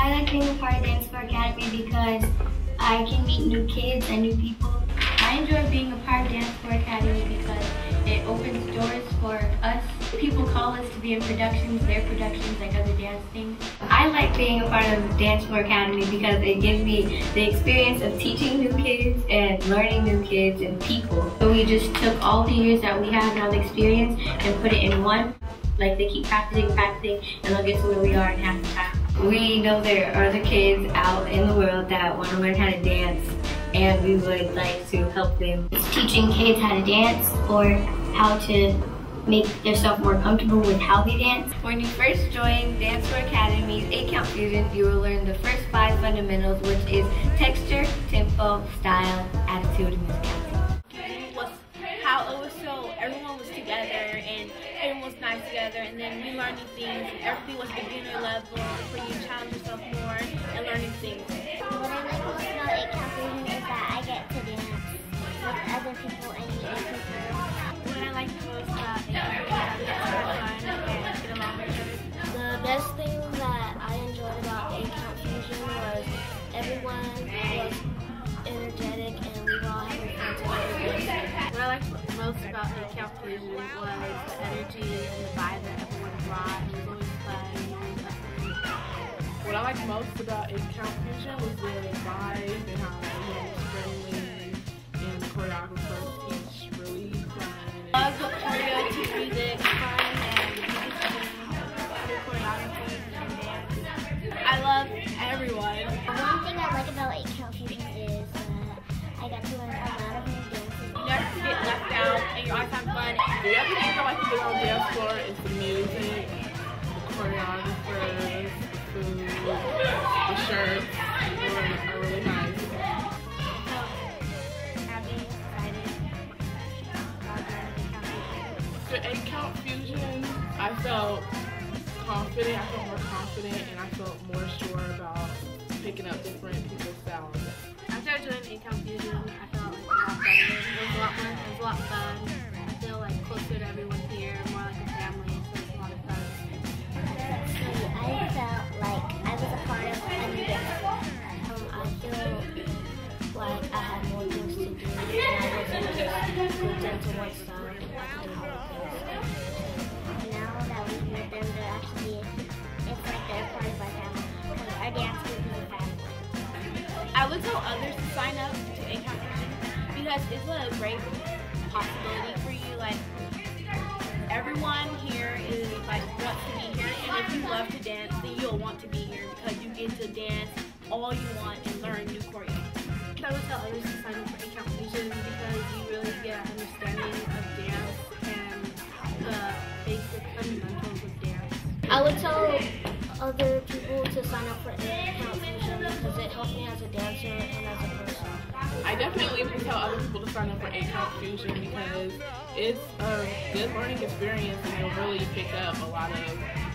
I like being a part of Dance Floor Academy because I can meet new kids and new people. I enjoy being a part of Dance Floor Academy because it opens doors for us. People call us to be in productions, their productions, like other dance things. I like being a part of Dance Floor Academy because it gives me the experience of teaching new kids and learning new kids and people. So we just took all the years that we have now the experience and put it in one. Like they keep practicing, practicing, and they'll get to where we are in half the time. We know there are other kids out in the world that want to learn how to dance and we would like to help them. It's teaching kids how to dance or how to make yourself more comfortable with how they dance. When you first join Dance Floor Academy's 8 Count Fusion, you will learn the first five fundamentals, which is texture, tempo, style, attitude, and musicality. How it was so everyone was together and everyone was nice together and then we learning things. Everything was beginner level for you to challenge yourself more and learning things. What I like most about 8 Count Fusion is that I get to dance with other people and meet new people. What I like most about 8 Count Fusion is that and get along with others. The best thing that I enjoyed about 8 Count Fusion was everyone was energetic and we were all having fun together. What I liked most about 8 Count Fusion was liked most about 8 Count Fusion was the vibe and how everyone was friendly and the choreographers each really fun. I love the choreo to music, fun, and other choreographers and dance. I love everyone. One thing I like about 8 Count Fusion is that I got to learn a lot of new dances. You never get left out, and you always have fun. The other thing I like to do on the dance floor is the music, the choreographers, the food, about the 8 Count Fusion, I felt confident, I felt more confident, and I felt more sure about picking up different people's would tell others to sign up to 8 Count Fusion because it's a great possibility for you. Like, everyone here is like wants to be here, and if you love to dance, then you'll want to be here because you get to dance all you want and learn new choreo. I would tell others to sign up for 8 Count Fusion because you really get an understanding of dance and the basic fundamentals of dance. I would tell other people to sign up for 8 Count Fusion because it helped me as a dancer and as a person. I definitely would tell other people to sign up for 8 Count Fusion because it's a good learning experience and you'll really pick up a lot of